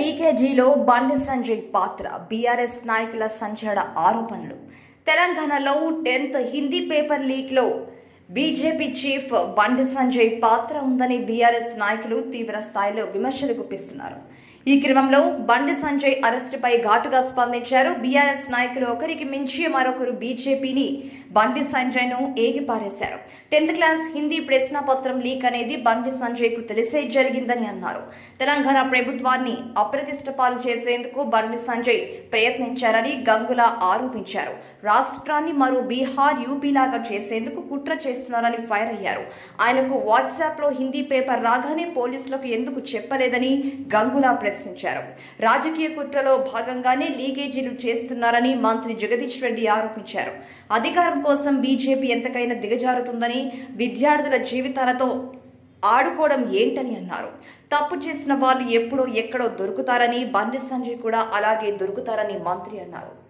లీకేజీలో బండి సంజయ్ పాత్ర బీఆర్ఎస్ నాయకుల సంచలన ఆరోపణలు. తెలంగాణలో టెన్త్ హిందీ పేపర్ లీక్లో బీజేపీ చీఫ్ బండి సంజయ్ పాత్ర ఉందని బీఆర్ఎస్ నాయకులు తీవ్ర స్థాయిలో విమర్శలు గుప్పిస్తున్నారు. ఈ క్రమంలో బండి సంజయ్ అరెస్టుపై ఘాటుగా స్పందించారు. బీఆర్ఎస్ నాయకులు ఒకరికి మించి మరొకరు బీజేపీని బండి సంజయ్ను ఏగిపారేశారు. టెన్త్ క్లాస్ హిందీ ప్రశ్నపత్రం లీక్ అనేది బండి సంజయ్కు తెలిసే జరిగిందని అన్నారు. తెలంగాణ ప్రభుత్వాన్ని అప్రతిష్ట పాలు చేసేందుకు బండి సంజయ్ ప్రయత్నించారని గంగుల ఆరోపించారు. రాష్ట్రాన్ని మరో బీహార్ యూపీలాగా చేసేందుకు కుట్ర చేస్తున్నారని ఫైర్ అయ్యారు. ఆయనకు వాట్సాప్లో హిందీ పేపర్ రాగానే పోలీసులకు ఎందుకు చెప్పలేదని గంగులా ప్రశ్నించారు. రాజకీయ కుట్రలో భాగంగానే లీకేజీలు చేస్తున్నారని మంత్రి జగదీష్ రెడ్డి ఆరోపించారు. అధికారం కోసం బీజేపీ ఎంతకైనా దిగజారుతుందని విద్యార్థుల జీవితాలతో ఆడుకోవడం ఏంటని అన్నారు. తప్పు చేసిన వాళ్ళు ఎప్పుడో ఎక్కడో దొరుకుతారని బండి సంజయ్ కూడా అలాగే దొరుకుతారని మంత్రి అన్నారు.